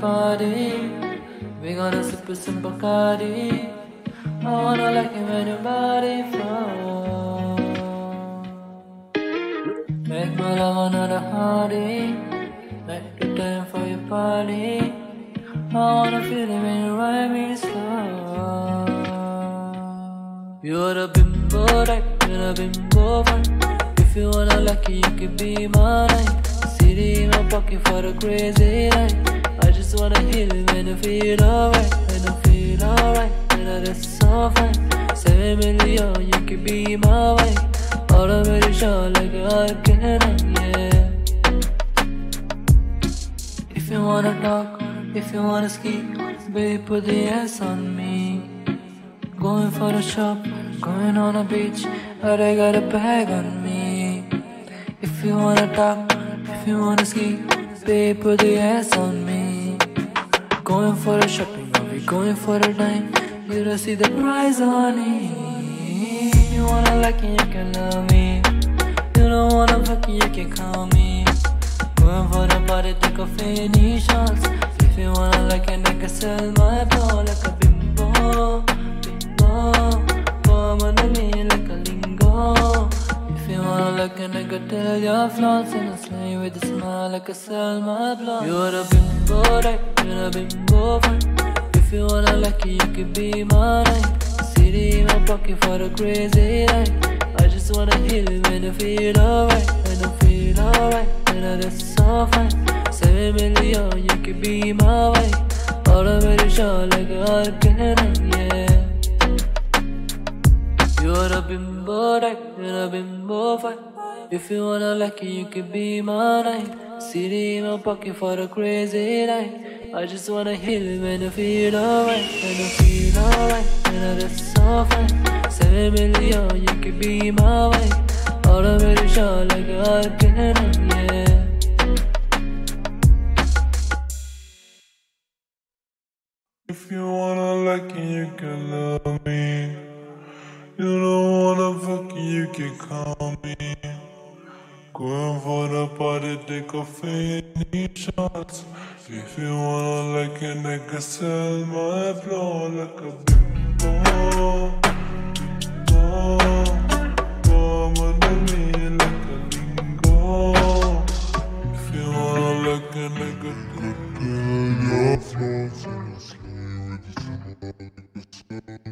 party. We gonna sip some Bacardi. I wanna like it when your body. Make my love another hardy. Make the time for your party. I wanna feel it when you ride me slow. You're a bimbo, right? You're a bimbo, right? If you wanna lucky, you can be my mine. City in my pocket for a crazy night. I just wanna hear it when I feel alright. When I feel alright, when I just so fine. Seven million, you can be my wife. All it is sure like I can, yeah. If you wanna talk, if you wanna ski, baby, put the ass on me. Going for the shop, going on a beach, but I got a bag on me. If you wanna talk, you wanna ski, baby, put the ass on me. Going for a shopping, are we going for a dime? You don't see the price on it. You wanna like it, you can love me. You don't wanna fuck it, you can call me. Going for the party, take off any shots. If you wanna like a nigga, sell my ball like a bimbo. Like a nigga, tell your flaws and I slay with a smile like a sell my blood. You're a bimbo, right? You're a bimbo, right? If you wanna it, you can be my mine. City in my pocket for a crazy night. I just wanna hear it when I feel alright, when I feel alright, when I just so fine. Seven million, you can be my wife. All it is sure like I can, yeah. You're a bimbo, right? You're a bimbo, fine. If you wanna like it, you can be my night. City in my pocket for a crazy night. I just wanna hear it when I feel alright, when I feel alright, when I just so fine. Seven million, you can be my wife. All of it is sure like I can, yeah. If you wanna like it, you can love me. You don't wanna fuck you can call me. Going for the party, take off any shots. If you wanna like it, nigga, sell my flow like a bimbo. A nigga, tell your flaws and slay with smile.